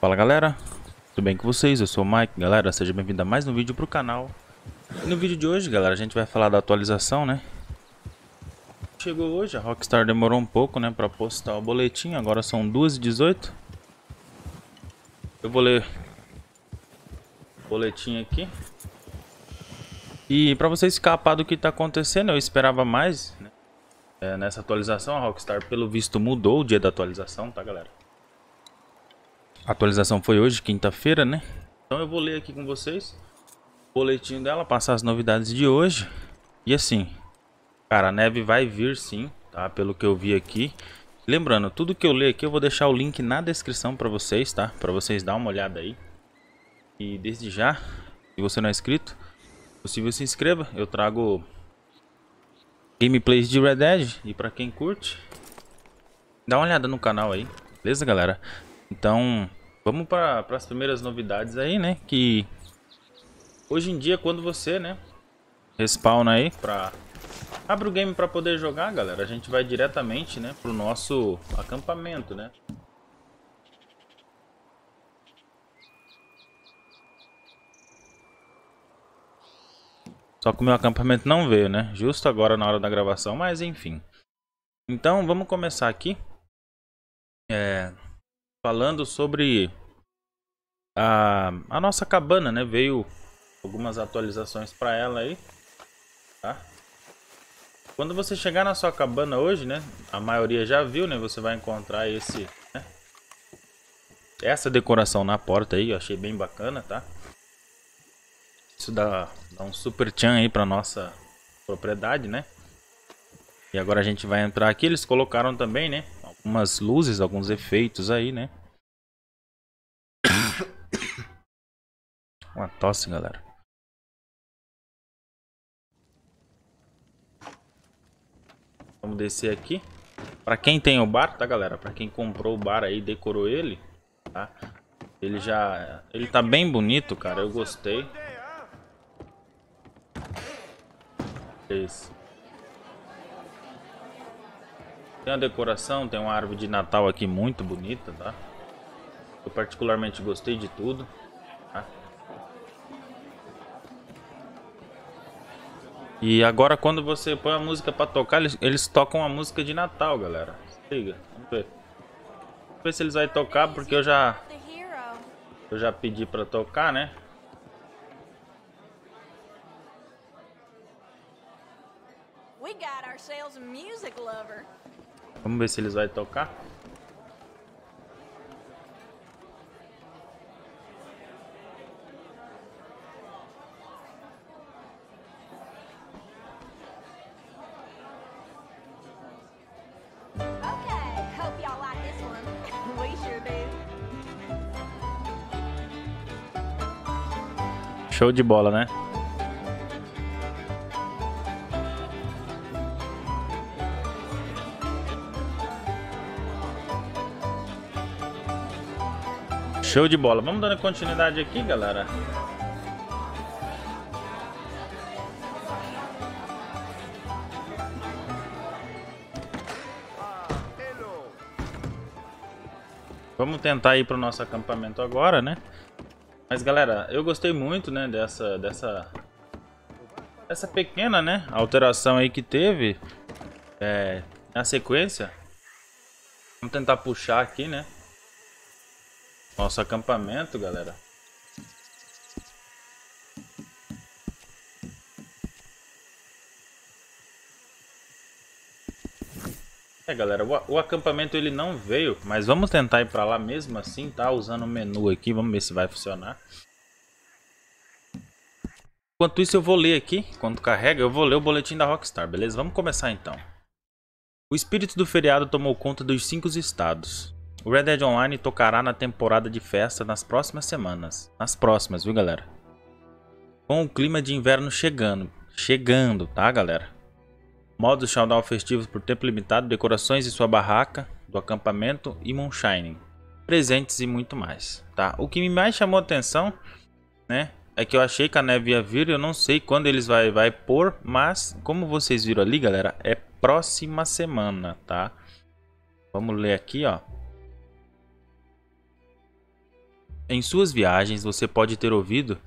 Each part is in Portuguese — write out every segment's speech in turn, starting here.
Fala galera, tudo bem com vocês? Eu sou o Mike, galera, seja bem-vindo a mais um vídeo pro canal. E no vídeo de hoje, galera, a gente vai falar da atualização, né? Chegou hoje, a Rockstar demorou um pouco, né, pra postar o boletim, agora são 2h18. Eu vou ler o boletim aqui. E pra vocês escapar do que tá acontecendo, eu esperava mais, né? É, nessa atualização, a Rockstar, pelo visto, mudou o dia da atualização, tá, galera? Atualização foi hoje, quinta-feira, né? Então eu vou ler aqui com vocês o boletim dela, passar as novidades de hoje. E assim, cara, a neve vai vir sim, tá? Pelo que eu vi aqui. Lembrando, tudo que eu ler aqui eu vou deixar o link na descrição para vocês, tá? Para vocês dar uma olhada aí. E desde já, se você não é inscrito, possível se inscreva. Eu trago gameplays de Red Dead e para quem curte, dá uma olhada no canal aí. Beleza, galera? Então, vamos para as primeiras novidades aí, né? Que hoje em dia, quando você, né, respawna aí para abre o game para poder jogar, galera, a gente vai diretamente, né, pro nosso acampamento, né? Só que o meu acampamento não veio, né? Justo agora na hora da gravação, mas enfim. Então, vamos começar aqui. Falando sobre a, a nossa cabana, né? Veio algumas atualizações para ela aí, tá? Quando você chegar na sua cabana hoje, né? A maioria já viu, né? Você vai encontrar esse, né? Essa decoração na porta aí, eu achei bem bacana, tá? Isso dá, dá um super tchan aí para nossa propriedade, né? E agora a gente vai entrar aqui, eles colocaram também, né? Algumas luzes, alguns efeitos aí, né? Uma tosse, galera. Vamos descer aqui. Pra quem tem o bar, tá, galera? Pra quem comprou o bar aí, decorou ele, tá? Ele já... Ele tá bem bonito, cara. Eu gostei. Esse. Tem uma decoração, tem uma árvore de Natal aqui muito bonita, tá? Eu particularmente gostei de tudo. Tá? E agora quando você põe a música pra tocar, eles, eles tocam a música de Natal, galera. Se liga, vamos ver. Vamos ver se eles vão tocar, porque eu já... Eu já pedi pra tocar, né? Vamos ver se eles vão tocar. Show de bola, né? Show de bola. Vamos dando continuidade aqui, galera. Vamos tentar ir para o nosso acampamento agora, né? Mas galera, eu gostei muito, né, dessa dessa essa pequena, né, alteração aí que teve é, na sequência. Vamos tentar puxar aqui, né? Nosso acampamento, galera. É, galera, o, o, acampamento ele não veio, mas vamos tentar ir pra lá mesmo assim, tá? Usando o menu aqui, vamos ver se vai funcionar. Enquanto isso eu vou ler aqui, quando carrega, eu vou ler o boletim da Rockstar, beleza? Vamos começar então. O espírito do feriado tomou conta dos cinco estados. O Red Dead Online tocará na temporada de festa nas próximas semanas. Nas próximas, viu galera? Com o clima de inverno chegando. Chegando, tá galera? Modos showdown festivos por tempo limitado, decorações em sua barraca, do acampamento e moonshining. Presentes e muito mais, tá? O que me mais chamou a atenção, né? É que eu achei que a neve ia vir, eu não sei quando eles vai, vai pôr, mas como vocês viram ali, galera, é próxima semana, tá? Vamos ler aqui, ó. Em suas viagens, você pode ter ouvido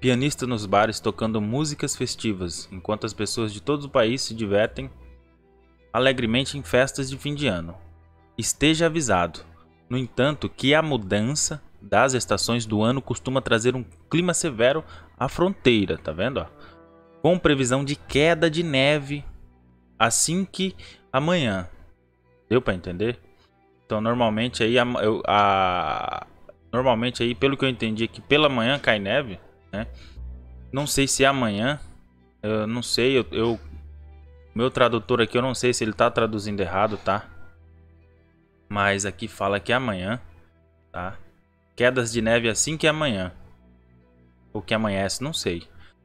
pianistas nos bares tocando músicas festivas, enquanto as pessoas de todo o país se divertem alegremente em festas de fim de ano. Esteja avisado, no entanto, que a mudança das estações do ano costuma trazer um clima severo à fronteira, tá vendo? Com previsão de queda de neve assim que amanhã. Deu para entender? Então normalmente aí a, a, normalmente aí pelo que eu entendi que pela manhã cai neve, né? Não sei se é amanhã, eu não sei, eu, eu meu tradutor aqui eu não sei se ele tá traduzindo errado, tá? Mas aqui fala que é amanhã, tá? Quedas de neve assim que é amanhã. Ou que amanhece, não sei.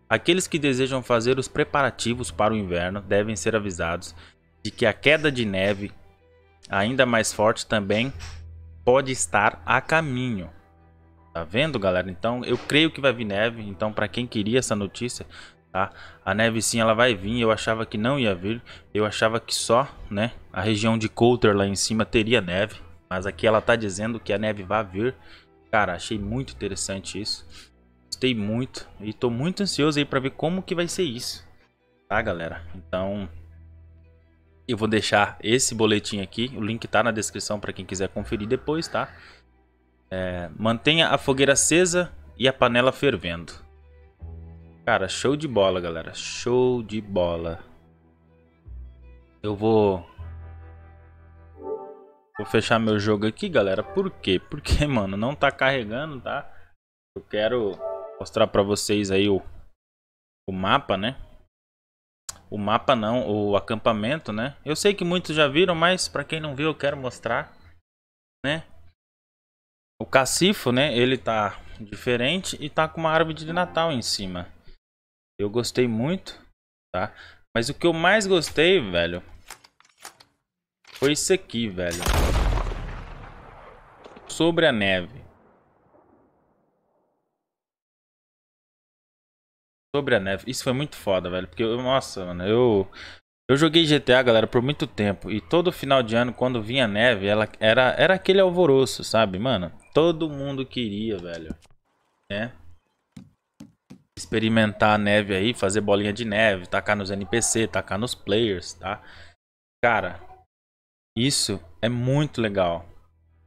Aqueles que desejam fazer os preparativos para o inverno devem ser avisados de que a queda de neve, ainda mais forte também, pode estar a caminho. Tá vendo, galera? Então, eu creio que vai vir neve. Então, para quem queria essa notícia, tá? A neve sim, ela vai vir. Eu achava que não ia vir. Eu achava que só, né? A região de Coulter lá em cima teria neve. Mas aqui ela tá dizendo que a neve vai vir. Cara, achei muito interessante isso. Gostei muito e tô muito ansioso aí para ver como que vai ser isso. Tá, galera? Então, eu vou deixar esse boletim aqui, o link tá na descrição para quem quiser conferir depois, tá? É, mantenha a fogueira acesa e a panela fervendo. Cara, show de bola, galera. Show de bola. Eu vou Vou fechar meu jogo aqui, galera. Por quê? Porque, mano, não tá carregando, tá? Eu quero mostrar pra vocês aí o, o mapa, né? O mapa não, o acampamento, né? Eu sei que muitos já viram, mas pra quem não viu eu quero mostrar, né? O cacifo, né? Ele tá diferente e tá com uma árvore de Natal em cima. Eu gostei muito, tá? Mas o que eu mais gostei, velho, foi isso aqui, velho. Sobre a neve. Sobre a neve. Isso foi muito foda, velho. Porque, nossa, mano, eu... Eu joguei GTA, galera, por muito tempo. E todo final de ano, quando vinha neve, ela era, era aquele alvoroço, sabe, mano? Todo mundo queria, velho. Né? Experimentar a neve aí, fazer bolinha de neve, tacar nos NPC, tacar nos players, tá? Cara, isso é muito legal.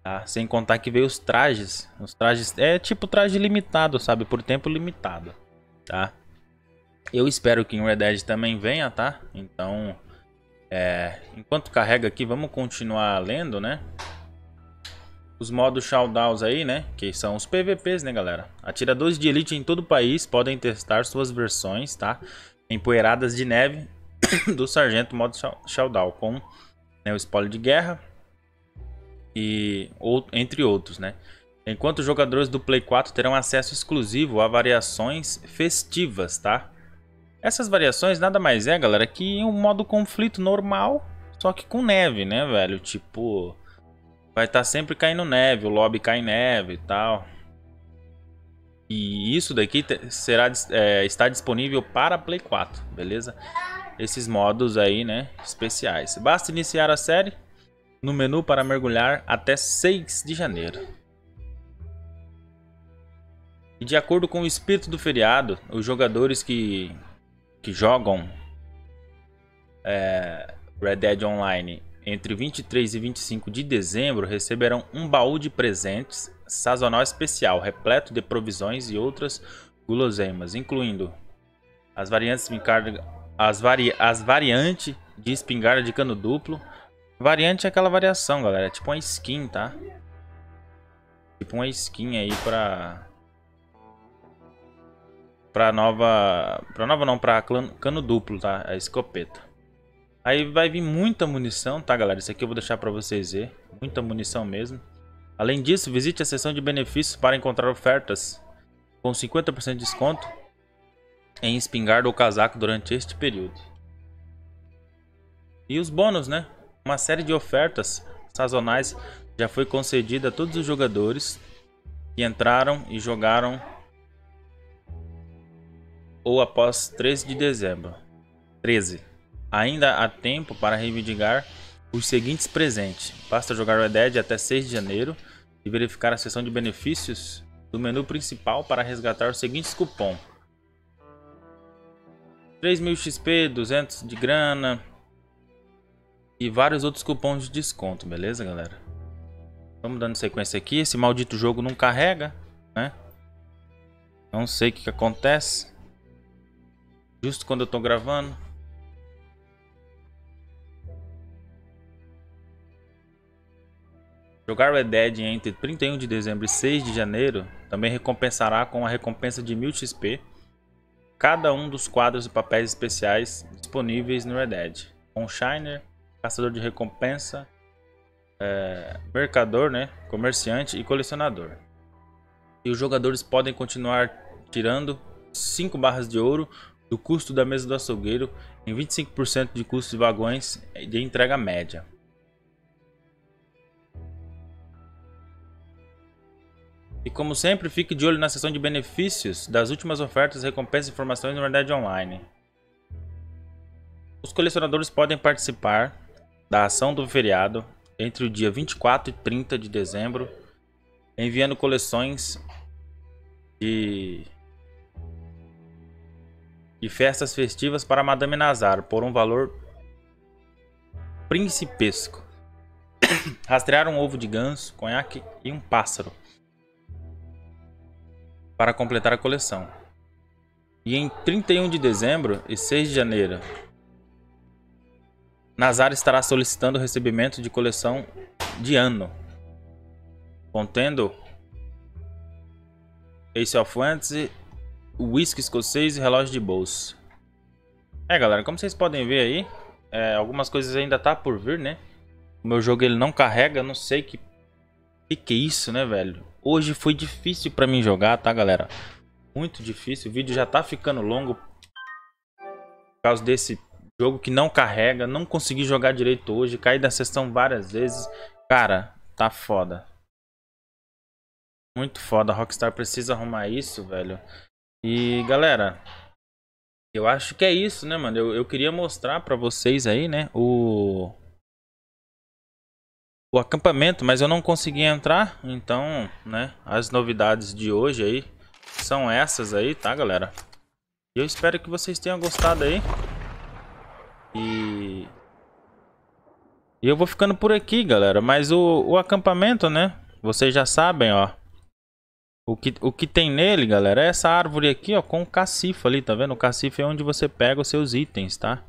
Tá? Sem contar que veio os trajes. Os trajes é tipo traje limitado, sabe? Por tempo limitado. Tá? Eu espero que em Red Dead também venha, tá? Então, é, enquanto carrega aqui, vamos continuar lendo, né? Os modos showdowns aí, né? Que são os PVPs, né, galera? Atiradores de elite em todo o país podem testar suas versões, tá? Empoeiradas de neve do Sargento modo showdown com né, o spoiler de guerra e ou, entre outros, né? Enquanto os jogadores do Play 4 terão acesso exclusivo a variações festivas, tá? Essas variações nada mais é, galera, que um modo conflito normal, só que com neve, né, velho? Tipo, vai estar tá sempre caindo neve, o lobby cai neve e tal. E isso daqui será, é, está disponível para Play 4, beleza? esses modos aí, né, especiais. Basta iniciar a série no menu para mergulhar até 6 de janeiro. E de acordo com o espírito do feriado, os jogadores que, que jogam é, Red Dead Online entre 23 e 25 de dezembro receberão um baú de presentes sazonal especial, repleto de provisões e outras guloseimas, incluindo as variantes de as, vari as variantes de espingarda de cano duplo. Variante é aquela variação, galera. É tipo uma skin, tá? Tipo uma skin aí pra... Pra nova... Pra nova não, pra cano duplo, tá? A escopeta. Aí vai vir muita munição, tá, galera? Isso aqui eu vou deixar pra vocês ver. Muita munição mesmo. Além disso, visite a seção de benefícios para encontrar ofertas com 50% de desconto em espingarda ou casaco durante este período. E os bônus, né? Uma série de ofertas sazonais já foi concedida a todos os jogadores que entraram e jogaram ou após 13 de dezembro. 13. Ainda há tempo para reivindicar os seguintes presentes. Basta jogar Red Dead até 6 de janeiro e verificar a seção de benefícios do menu principal para resgatar os seguintes cupons. 3.000 XP, 200 de grana e vários outros cupons de desconto, beleza, galera? Vamos dando sequência aqui. Esse maldito jogo não carrega, né? Não sei o que, que acontece. Justo quando eu tô gravando. Jogar Red Dead entre 31 de dezembro e 6 de janeiro também recompensará com a recompensa de 1000 XP cada um dos quadros e papéis especiais disponíveis no Red Dead. Shiner, caçador de recompensa, é, mercador, né, comerciante e colecionador. E os jogadores podem continuar tirando 5 barras de ouro do custo da mesa do açougueiro em 25% de custo de vagões de entrega média. E como sempre, fique de olho na seção de benefícios das últimas ofertas, recompensas e informações no Verdade Online. Os colecionadores podem participar da ação do feriado entre o dia 24 e 30 de dezembro, enviando coleções de, de festas festivas para Madame Nazar por um valor principesco. Rastrear um ovo de ganso, conhaque e um pássaro para completar a coleção. E em 31 de dezembro e 6 de janeiro, Nazar estará solicitando o recebimento de coleção de ano, contendo Ace of Wands, whisky escocês e relógio de bolso. É galera, como vocês podem ver aí, é, algumas coisas ainda tá por vir, né? O meu jogo ele não carrega, não sei que que que é isso, né, velho? Hoje foi difícil pra mim jogar, tá, galera? Muito difícil. O vídeo já tá ficando longo. Por causa desse jogo que não carrega. Não consegui jogar direito hoje. Caí da sessão várias vezes. Cara, tá foda. Muito foda. A Rockstar precisa arrumar isso, velho. E, galera... Eu acho que é isso, né, mano? Eu, eu queria mostrar pra vocês aí, né? O o acampamento, mas eu não consegui entrar, então, né, as novidades de hoje aí são essas aí, tá, galera? Eu espero que vocês tenham gostado aí. E... E eu vou ficando por aqui, galera, mas o, o acampamento, né, vocês já sabem, ó. O que, o que tem nele, galera, é essa árvore aqui, ó, com o cacifo ali, tá vendo? O cacifo é onde você pega os seus itens, tá?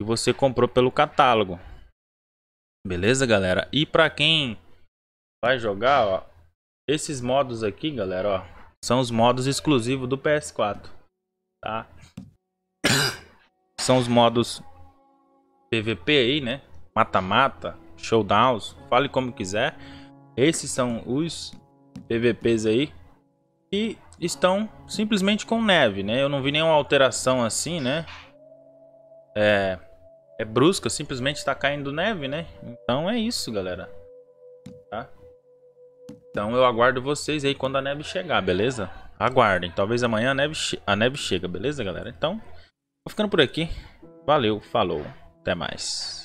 Que você comprou pelo catálogo. Beleza, galera? E para quem vai jogar, ó, esses modos aqui, galera, ó, são os modos exclusivos do PS4, tá? São os modos PVP aí, né? Mata-mata, showdowns, fale como quiser. Esses são os PVPs aí e estão simplesmente com neve, né? Eu não vi nenhuma alteração assim, né? É, é brusca, simplesmente está caindo neve, né? Então é isso, galera. Tá? Então eu aguardo vocês aí quando a neve chegar, beleza? Aguardem, talvez amanhã a neve, a neve chega, beleza, galera? Então, vou ficando por aqui. Valeu, falou, até mais.